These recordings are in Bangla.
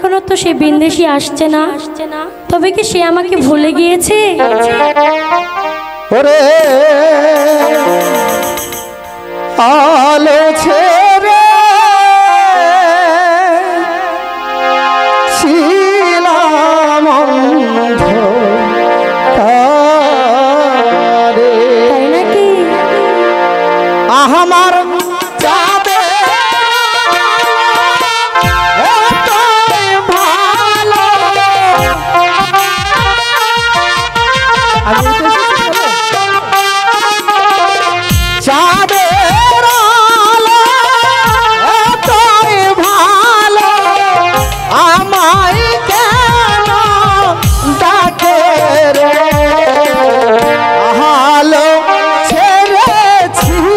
এখনও তো সে বিন্দেশি আসছে না। আসছে না তবে কি সে আমাকে ভুলে গিয়েছে? ওরে আলো ছেড়ে ছিলাম তাই নাকি? আমার চাঁদের আলো ভালো আমায় কেন ডাকে ছেড়েছিলাম।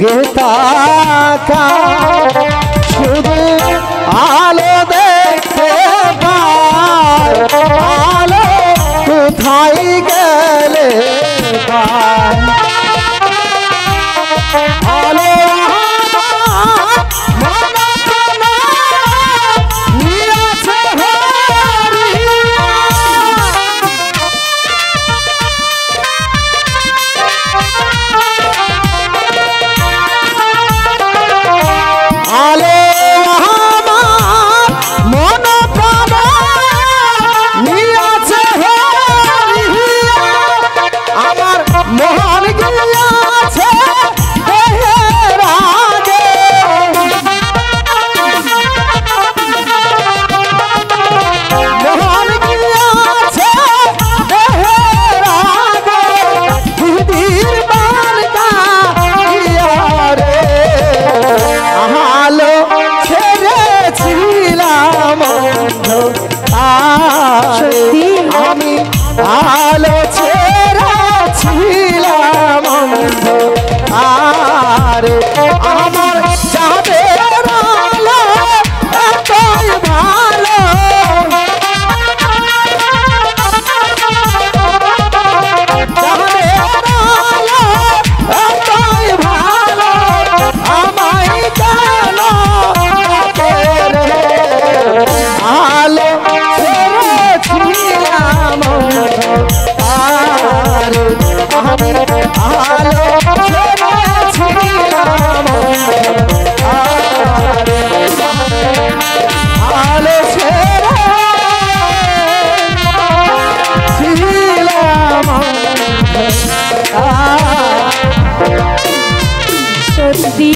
গেতাকা শুধু আলো দেখতে আলো কোথায় গেলে?